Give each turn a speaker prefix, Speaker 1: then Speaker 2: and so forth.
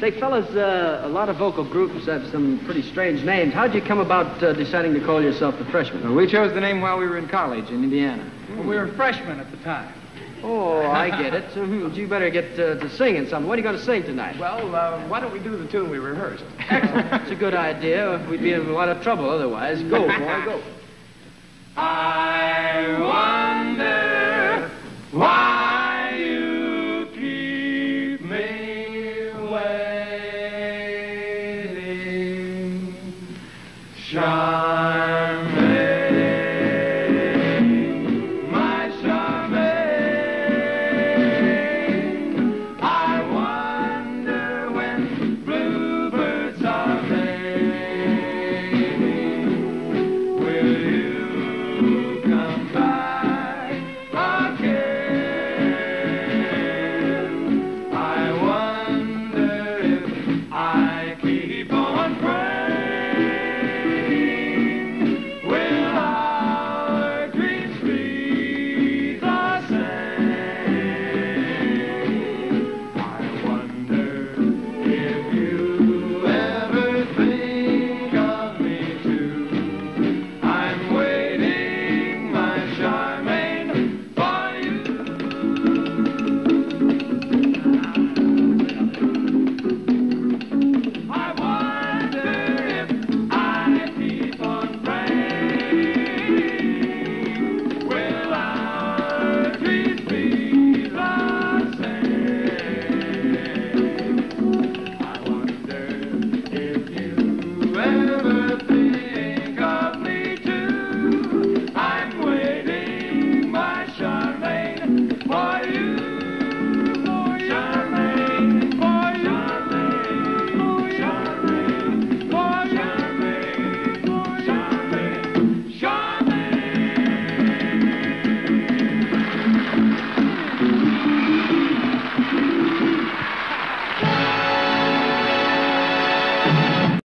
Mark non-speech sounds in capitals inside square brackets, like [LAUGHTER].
Speaker 1: Say, fellas, uh, a lot of vocal groups have some pretty strange names. How'd you come about uh, deciding to call yourself the Freshmen?
Speaker 2: Well, we chose the name while we were in college in Indiana.
Speaker 3: Well, we were freshmen at the time.
Speaker 1: Oh, I get it. Mhm. You better get uh, to singing something. What are you going to sing tonight?
Speaker 2: Well, uh, why don't we do the tune we rehearsed?
Speaker 1: It's a good idea. We'd be in a lot of trouble otherwise. Go, boy, go.
Speaker 2: I [LAUGHS] Charmaine, my Charmaine. I wonder when bluebirds are made. Will you come? on